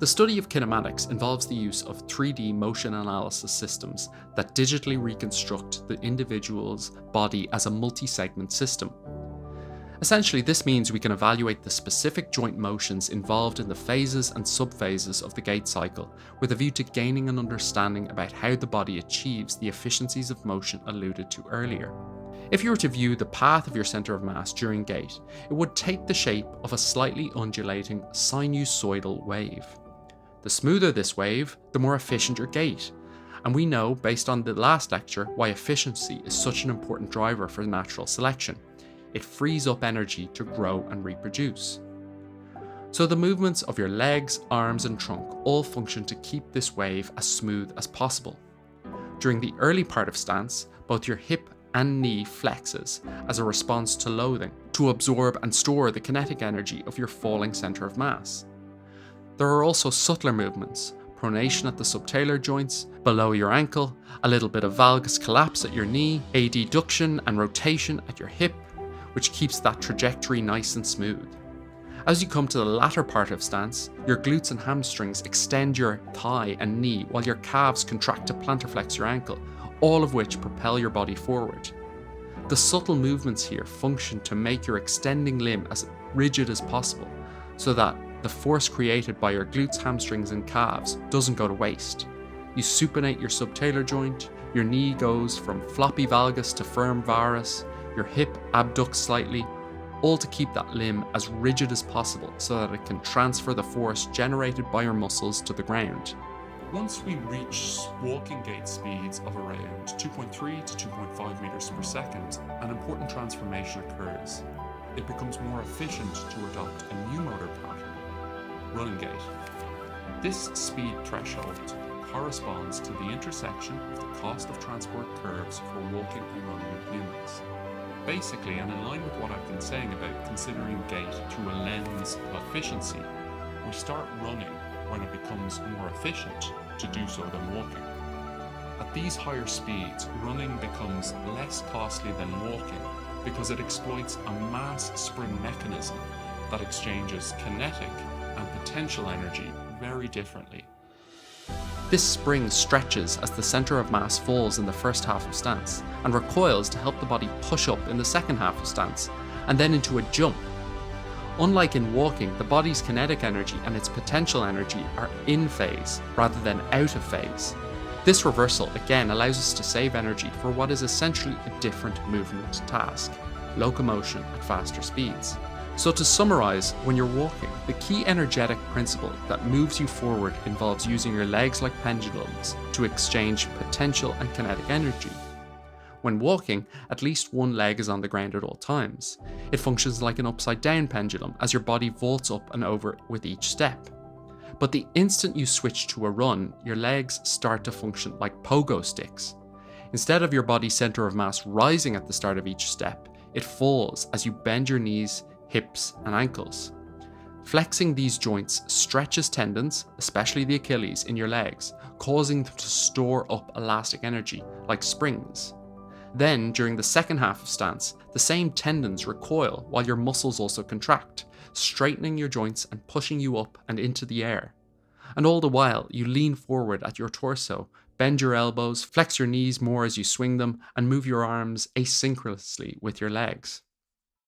The study of kinematics involves the use of 3D motion analysis systems that digitally reconstruct the individual's body as a multi segment system. Essentially, this means we can evaluate the specific joint motions involved in the phases and subphases of the gait cycle, with a view to gaining an understanding about how the body achieves the efficiencies of motion alluded to earlier. If you were to view the path of your centre of mass during gait, it would take the shape of a slightly undulating sinusoidal wave. The smoother this wave, the more efficient your gait. And we know, based on the last lecture, why efficiency is such an important driver for natural selection. It frees up energy to grow and reproduce. So the movements of your legs, arms, and trunk all function to keep this wave as smooth as possible. During the early part of stance, both your hip and knee flexes as a response to loading to absorb and store the kinetic energy of your falling centre of mass. There are also subtler movements, pronation at the subtalar joints, below your ankle, a little bit of valgus collapse at your knee, adduction and rotation at your hip, which keeps that trajectory nice and smooth. As you come to the latter part of stance, your glutes and hamstrings extend your thigh and knee while your calves contract to plantar flex your ankle, all of which propel your body forward. The subtle movements here function to make your extending limb as rigid as possible, so that the force created by your glutes, hamstrings, and calves doesn't go to waste. You supinate your subtalar joint, your knee goes from floppy valgus to firm varus, your hip abducts slightly, all to keep that limb as rigid as possible so that it can transfer the force generated by your muscles to the ground. Once we reach walking gait speeds of around 2.3 to 2.5 meters per second, an important transformation occurs. It becomes more efficient to adopt a new motor pattern running gait. This speed threshold corresponds to the intersection of the cost of transport curves for walking and running in humans. Basically, and in line with what I've been saying about considering gait through a lens of efficiency, we start running when it becomes more efficient to do so than walking. At these higher speeds, running becomes less costly than walking because it exploits a mass spring mechanism that exchanges kinetic potential energy very differently. This spring stretches as the centre of mass falls in the first half of stance, and recoils to help the body push up in the second half of stance, and then into a jump. Unlike in walking, the body's kinetic energy and its potential energy are in phase rather than out of phase. This reversal again allows us to save energy for what is essentially a different movement task locomotion at faster speeds. So, to summarize, when you're walking, the key energetic principle that moves you forward involves using your legs like pendulums to exchange potential and kinetic energy. When walking, at least one leg is on the ground at all times. It functions like an upside down pendulum as your body vaults up and over with each step. But the instant you switch to a run, your legs start to function like pogo sticks. Instead of your body's center of mass rising at the start of each step, it falls as you bend your knees hips, and ankles. Flexing these joints stretches tendons, especially the Achilles, in your legs, causing them to store up elastic energy, like springs. Then, during the second half of stance, the same tendons recoil while your muscles also contract, straightening your joints and pushing you up and into the air. And all the while, you lean forward at your torso, bend your elbows, flex your knees more as you swing them, and move your arms asynchronously with your legs.